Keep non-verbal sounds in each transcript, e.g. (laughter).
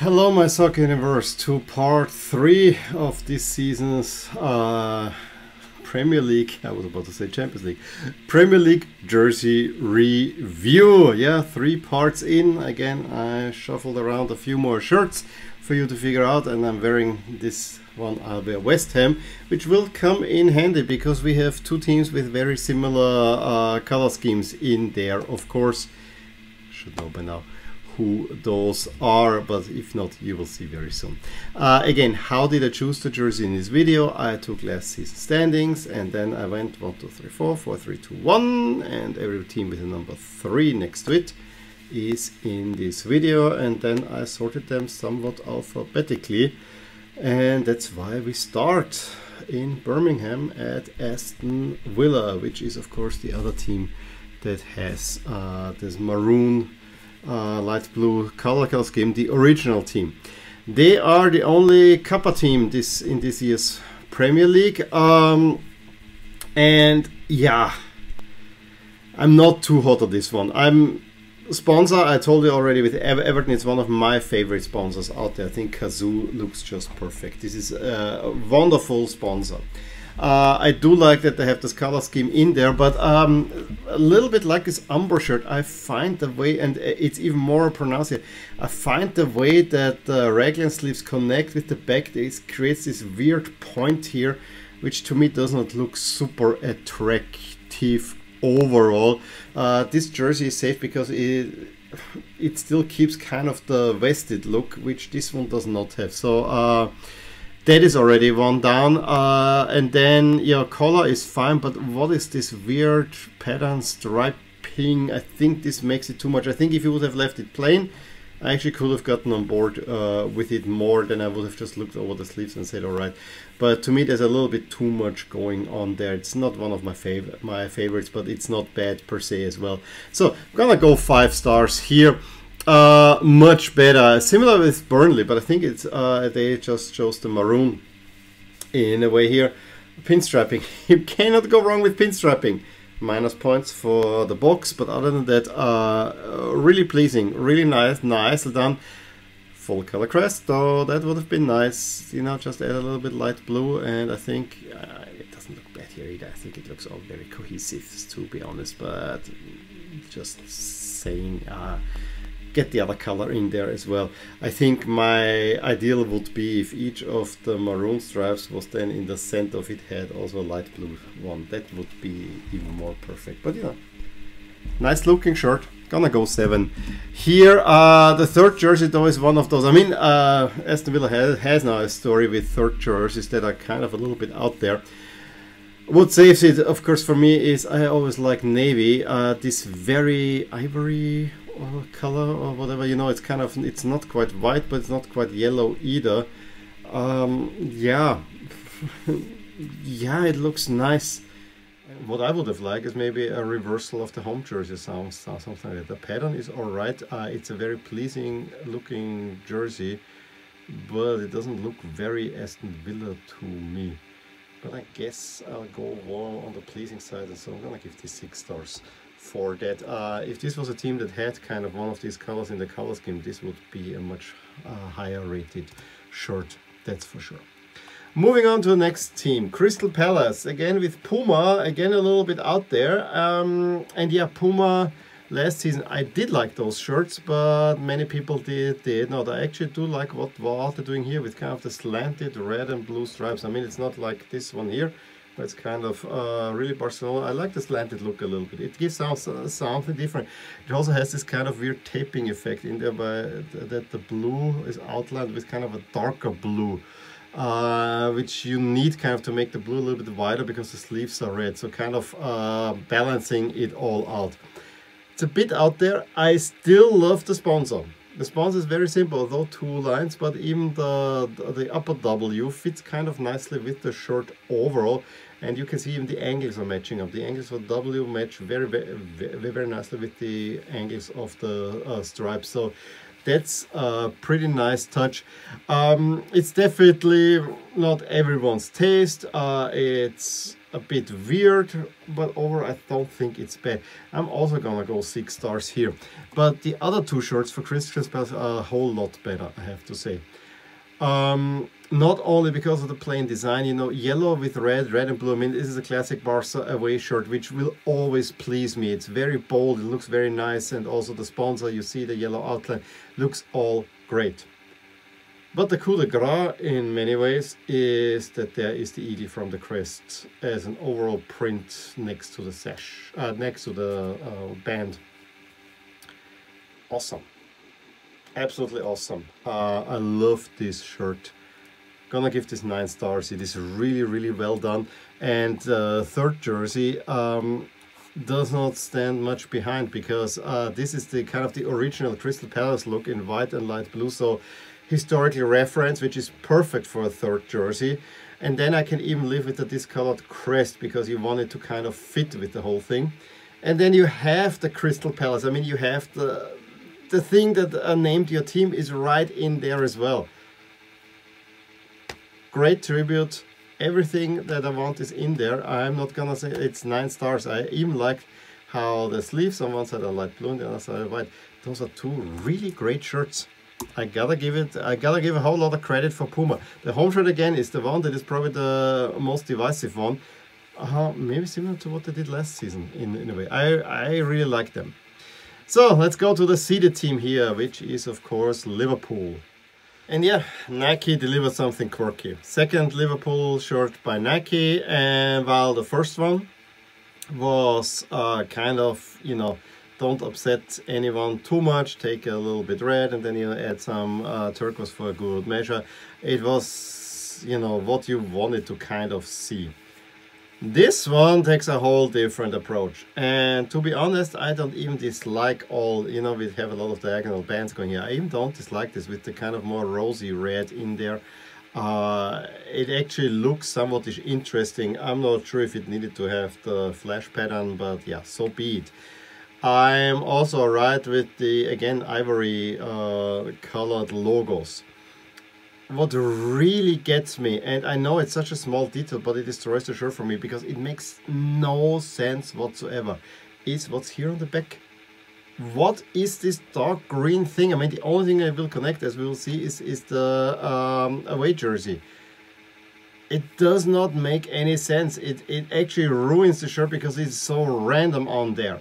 Hello, my soccer universe, to part three of this season's uh, Premier League. I was about to say Champions League. Premier League jersey review. Yeah, three parts in. Again, I shuffled around a few more shirts for you to figure out, and I'm wearing this one. I'll wear West Ham, which will come in handy because we have two teams with very similar uh, color schemes in there. Of course, should know by now who those are, but if not, you will see very soon. Uh, again, how did I choose the jersey in this video? I took last season standings and then I went 1, 2, 3, 4, 4, 3, 2, 1 and every team with a number 3 next to it is in this video and then I sorted them somewhat alphabetically and that's why we start in Birmingham at Aston Villa, which is of course the other team that has uh, this maroon uh, light blue color scheme, the original team. They are the only Kappa team this in this year's Premier League. Um, and yeah, I'm not too hot on this one. I'm sponsor, I told you already with Everton, it's one of my favorite sponsors out there. I think Cazoo looks just perfect. This is a wonderful sponsor. Uh, I do like that they have this color scheme in there, but um, a little bit like this Umbro shirt, I find the way, and it's even more pronounced here, I find the way that the raglan sleeves connect with the back, this creates this weird point here, which to me does not look super attractive overall. Uh, this jersey is safe because it it still keeps kind of the vested look, which this one does not have. So uh, that is already one down uh, and then your color is fine but what is this weird pattern striping? I think this makes it too much. I think if you would have left it plain I actually could have gotten on board uh, with it more than I would have just looked over the sleeves and said alright. But to me there's a little bit too much going on there. It's not one of my favorite my favorites but it's not bad per se as well. So I'm gonna go five stars here uh, much better. Similar with Burnley, but I think it's uh, they just chose the maroon in a way here. Pinstrapping. (laughs) You cannot go wrong with pinstrapping. Minus points for the box, but other than that, uh, really pleasing, really nice, nicely done. Full color crest, though that would have been nice. You know, just add a little bit light blue, and I think uh, it doesn't look bad here either. I think it looks all very cohesive, to be honest. But just saying, uh, get the other color in there as well. I think my ideal would be if each of the maroon stripes was then in the center of it had also a light blue one. That would be even more perfect. But you know, nice looking shirt. Gonna go seven. Here, uh, the third jersey though is one of those. I mean, uh, Aston Villa has, has now a story with third jerseys that are kind of a little bit out there. What saves it, of course, for me is I always like navy. Uh, this very ivory color or whatever you know it's kind of it's not quite white but it's not quite yellow either um, yeah (laughs) yeah it looks nice what I would have liked is maybe a reversal of the home jersey sounds something like that. The pattern is alright. Uh, it's a very pleasing looking jersey, but it doesn't look very Aston Villa to me. But I guess I'll go more on the pleasing side, and so I'm gonna give this six stars for that. Uh, if this was a team that had kind of one of these colors in the color scheme, this would be a much uh, higher rated shirt, that's for sure. Moving on to the next team, Crystal Palace, again with Puma, again a little bit out there. Um, and yeah, Puma last season, I did like those shirts, but many people did, did not. I actually do like what Vault are doing here with kind of the slanted red and blue stripes. I mean, it's not like this one here, it's kind of uh, really Barcelona. I like the slanted look a little bit. It gives some, something different. It also has this kind of weird taping effect in there by that the blue is outlined with kind of a darker blue. Uh, which you need kind of to make the blue a little bit wider because the sleeves are red. So kind of uh, balancing it all out. It's a bit out there. I still love the sponsor. The sponsor is very simple, though two lines, but even the, the upper W fits kind of nicely with the shirt overall and you can see even the angles are matching up. The angles for W match very, very, very, nicely with the angles of the uh, stripes. So that's a pretty nice touch. Um, it's definitely not everyone's taste. Uh, it's a bit weird, but overall I don't think it's bad. I'm also gonna go six stars here. But the other two shirts for Palace are a whole lot better, I have to say. Um, not only because of the plain design, you know, yellow with red, red and blue. I mean, this is a classic Barca away shirt, which will always please me. It's very bold, it looks very nice, and also the sponsor, you see the yellow outline, looks all great. But the coup de grace in many ways is that there is the eagle from the crest as an overall print next to the sash, uh, next to the uh, band. Awesome. Absolutely awesome. Uh, I love this shirt. Gonna give this 9 stars. It is really, really well done. And uh, third jersey um, does not stand much behind because uh, this is the kind of the original Crystal Palace look in white and light blue. So historically reference, which is perfect for a third jersey. And then I can even live with the discolored crest because you want it to kind of fit with the whole thing. And then you have the Crystal Palace. I mean, you have the the thing that uh, named your team is right in there as well. Great tribute. Everything that I want is in there. I'm not gonna say it's nine stars. I even like how the sleeves on one side are light blue and the other side are white. Those are two really great shirts. I gotta give it, I gotta give a whole lot of credit for Puma. The home shirt again is the one that is probably the most divisive one. Uh, maybe similar to what they did last season in, in a way. I, I really like them. So let's go to the seeded team here, which is of course Liverpool. And yeah, Nike delivered something quirky. Second Liverpool shirt by Nike, and while the first one was uh, kind of, you know, don't upset anyone too much take a little bit red and then you add some uh, turquoise for a good measure it was you know what you wanted to kind of see this one takes a whole different approach. And to be honest I don't even dislike all you know we have a lot of diagonal bands going here. I even don't dislike this with the kind of more rosy red in there. Uh, it actually looks somewhat interesting. I'm not sure if it needed to have the flash pattern but yeah so be it. I'm also right with the, again, ivory uh, colored logos. What really gets me, and I know it's such a small detail, but it destroys the shirt for me because it makes no sense whatsoever, is what's here on the back. What is this dark green thing? I mean, the only thing I will connect, as we will see, is, is the um, away jersey it does not make any sense. It, it actually ruins the shirt because it's so random on there.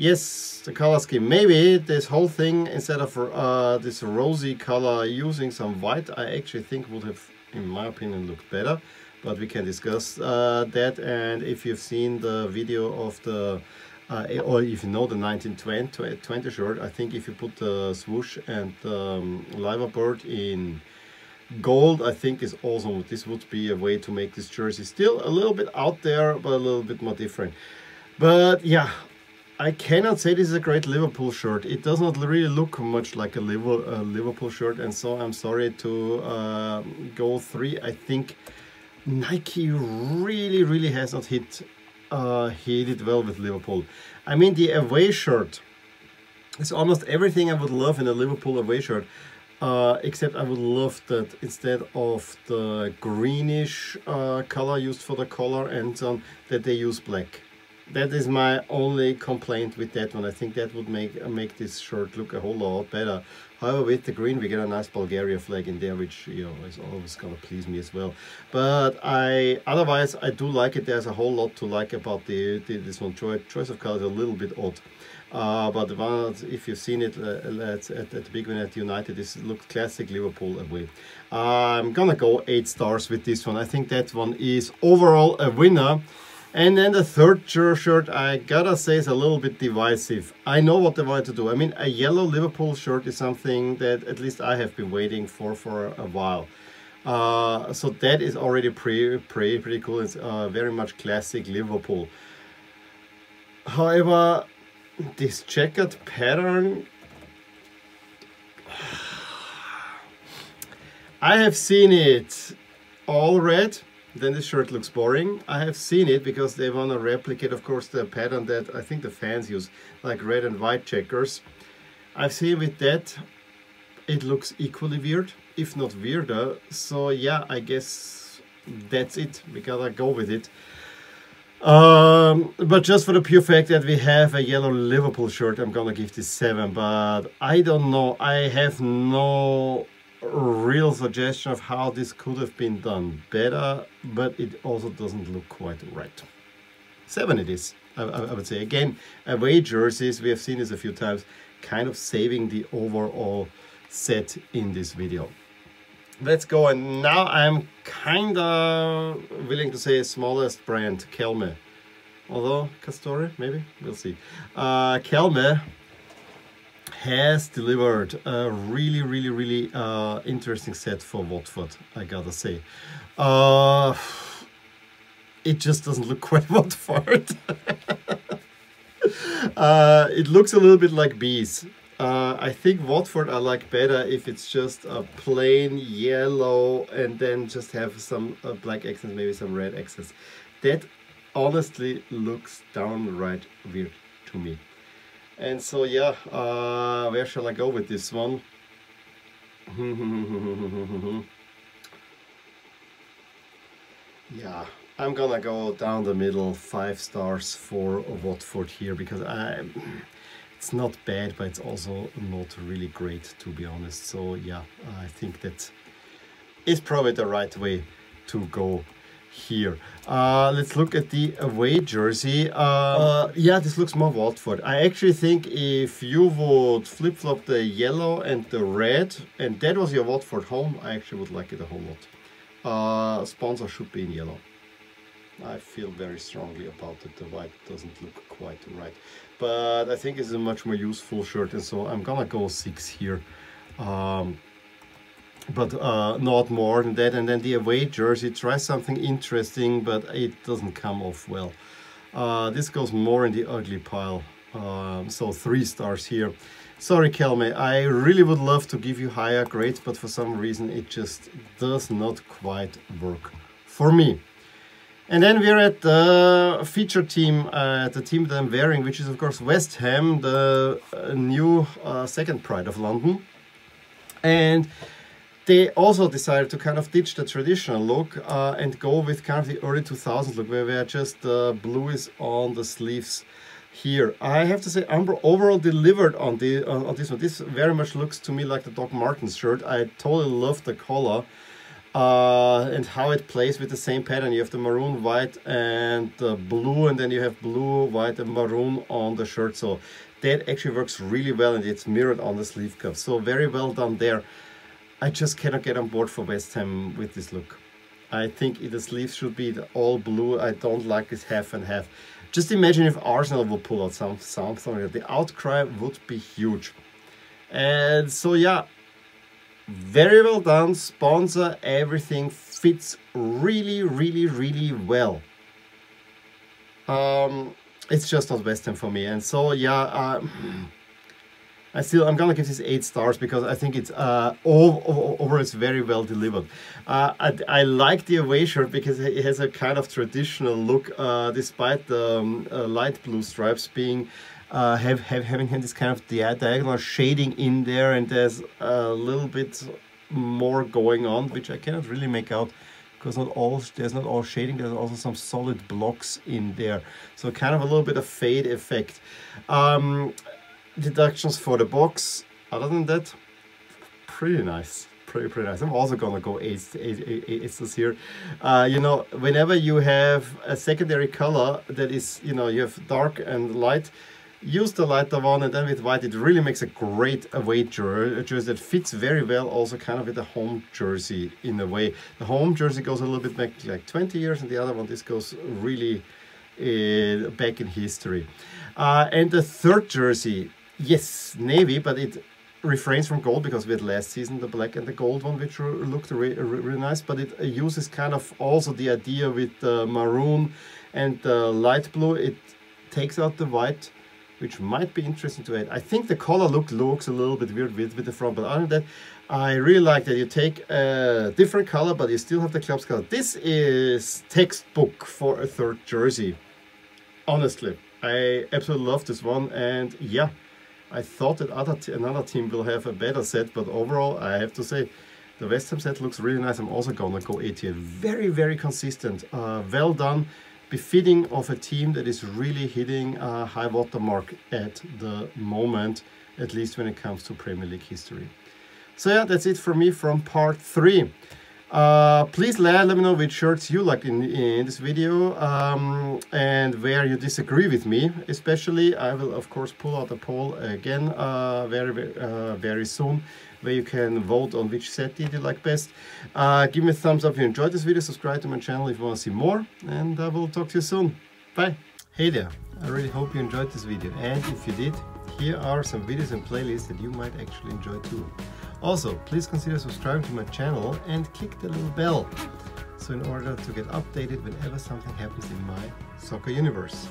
Yes, the color scheme. Maybe this whole thing, instead of uh, this rosy color using some white, I actually think would have, in my opinion, looked better. But we can discuss uh, that. And if you've seen the video of the, uh, or if you know the 1920 shirt, I think if you put the swoosh and um, liverbird in gold, I think is awesome. This would be a way to make this jersey still a little bit out there, but a little bit more different. But yeah, I cannot say this is a great Liverpool shirt. It does not really look much like a Liverpool shirt, and so I'm sorry to uh, go three. I think Nike really, really has not hit uh, hit it well with Liverpool. I mean, the away shirt is almost everything I would love in a Liverpool away shirt. Uh, except I would love that instead of the greenish uh, color used for the collar and on, that they use black that is my only complaint with that one. I think that would make make this shirt look a whole lot better. However, with the green, we get a nice Bulgaria flag in there, which you know is always gonna please me as well. But I otherwise I do like it. There's a whole lot to like about the, the this one. Choice choice of colors a little bit odd. Uh, but one, if you've seen it uh, at, at, at the big one at United, this looks classic Liverpool away. I'm gonna go eight stars with this one. I think that one is overall a winner. And then the third shirt, I gotta say, is a little bit divisive. I know what they want to do. I mean, a yellow Liverpool shirt is something that at least I have been waiting for for a while. Uh, so that is already pretty, pretty, pretty cool. It's uh, very much classic Liverpool. However, this checkered pattern... (sighs) I have seen it all red then this shirt looks boring. I have seen it because they want to replicate, of course, the pattern that I think the fans use, like red and white checkers. I've seen with that, it looks equally weird, if not weirder. So yeah, I guess that's it. We gotta go with it. Um, but just for the pure fact that we have a yellow Liverpool shirt, I'm gonna give this seven. But I don't know. I have no real suggestion of how this could have been done better, but it also doesn't look quite right. Seven it is, I, I would say. Again, away jerseys, we have seen this a few times, kind of saving the overall set in this video. Let's go, and now I'm kinda willing to say smallest brand, Kelme. Although, Castore, maybe? We'll see. Uh, Kelme has delivered a really, really, really uh, interesting set for Watford, I gotta say. Uh, it just doesn't look (laughs) quite Watford. (laughs) uh, it looks a little bit like bees. Uh, I think Watford I like better if it's just a plain yellow and then just have some uh, black accents, maybe some red accents. That honestly looks downright weird to me. And so yeah, uh, where shall I go with this one? (laughs) yeah, I'm gonna go down the middle, five stars for Watford here because I, it's not bad, but it's also not really great to be honest. So yeah, I think that is probably the right way to go here. Uh, let's look at the away jersey. Uh, uh, yeah, this looks more Watford. I actually think if you would flip-flop the yellow and the red, and that was your Watford home, I actually would like it a whole lot. Uh, sponsor should be in yellow. I feel very strongly about it. The white doesn't look quite right. But I think it's a much more useful shirt, and so I'm gonna go six here. Um, but uh, not more than that. And then the away jersey tries something interesting, but it doesn't come off well. Uh, this goes more in the ugly pile. Um, so three stars here. Sorry, Kelme, I really would love to give you higher grades, but for some reason it just does not quite work for me. And then we're at the feature team, uh, the team that I'm wearing, which is of course West Ham, the uh, new uh, second pride of London. And they also decided to kind of ditch the traditional look uh, and go with kind of the early 2000s look where, where just the uh, blue is on the sleeves here. I have to say Umbro overall delivered on the on, this one. This very much looks to me like the Doc Martens shirt. I totally love the color uh, and how it plays with the same pattern. You have the maroon, white and the blue and then you have blue, white and maroon on the shirt. So that actually works really well and it's mirrored on the sleeve cuff. So very well done there. I just cannot get on board for West Ham with this look. I think the sleeves should be all blue. I don't like this half and half. Just imagine if Arsenal would pull out some, something like. The outcry would be huge. And so yeah, very well done. Sponsor, everything fits really, really, really well. Um, it's just not West Ham for me. And so yeah, uh, (clears throat) I still I'm gonna give this eight stars because I think it's uh all, over it's very well delivered. Uh, I, I like the away shirt because it has a kind of traditional look, uh, despite the um, uh, light blue stripes being uh, have, have having this kind of diagonal shading in there, and there's a little bit more going on, which I cannot really make out because not all there's not all shading there's also some solid blocks in there so kind of a little bit of fade effect um, deductions for the box. Other than that, pretty nice. Pretty, pretty nice. I'm also gonna go eight, eight, eight, eight this here. Uh, you know, whenever you have a secondary color that is, you know, you have dark and light, use the lighter one and then with white it really makes a great away jersey that fits very well also kind of with the home jersey in a way the home jersey goes a little bit back like 20 years and the other one this goes really uh, back in history uh, and the third jersey Yes, navy, but it refrains from gold because we had last season the black and the gold one, which looked really, really nice. But it uses kind of also the idea with the maroon and the light blue. It takes out the white, which might be interesting to add. I think the color look looks a little bit weird with, with the front, but other than that, I really like that you take a different color, but you still have the club's color. This is textbook for a third jersey. Honestly, I absolutely love this one, and yeah. I thought that other another team will have a better set, but overall, I have to say, the West Ham set looks really nice. I'm also gonna go 88. Very, very consistent. Uh, well done. befitting of a team that is really hitting a high water mark at the moment, at least when it comes to Premier League history. So yeah, that's it for me from part three. Uh, please let, let me know which shirts you like in, in this video um, and where you disagree with me. Especially, I will of course pull out a poll again uh, very uh, very soon where you can vote on which set did you like best. Uh, give me a thumbs up if you enjoyed this video, subscribe to my channel if you want to see more, and I will talk to you soon. Bye! Hey there, I really hope you enjoyed this video, and if you did, here are some videos and playlists that you might actually enjoy too. Also, please consider subscribing to my channel and click the little bell, so in order to get updated whenever something happens in my soccer universe.